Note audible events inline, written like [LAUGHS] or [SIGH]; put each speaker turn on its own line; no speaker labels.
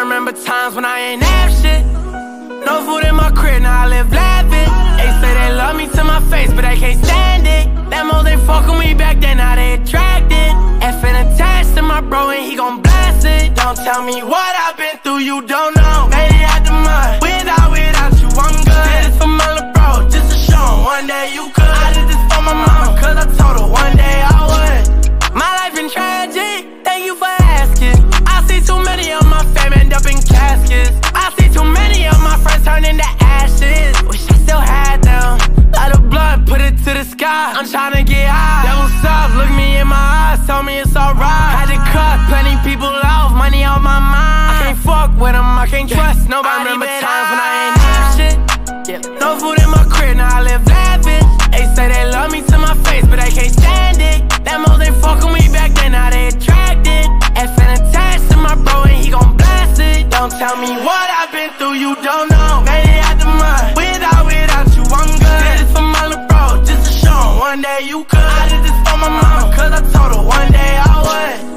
remember times when I ain't have shit. No food in my crib, now I live lavish. They say they love me to my face, but they can't stand it. Them hoes, they fucking me back then, now they attracted. Effing attached to my bro, and he gon' blast it. Don't tell me what I've been through, you don't know. Made it out the mud, without, without you, I'm good. Did this for my little bro, just to show him one day you could. I did this for my mama, cause I told her one day I the sky. I'm tryna get high. Devil's up, look me in my eyes, tell me it's alright. Had to cut plenty people off, money on my mind. I can't fuck with them, I can't trust [LAUGHS] nobody. I remember times when I ain't have shit. Yeah. No food in my crib, now I live lavish. They say they love me to my face, but they can't stand it. Them hoes they fucking me back then, now they attracted. Effing attached to my bro, and he gon' blast it. Don't tell me what I've been through, you don't know. one day you could. I this for my mama, cause I told her one day I would.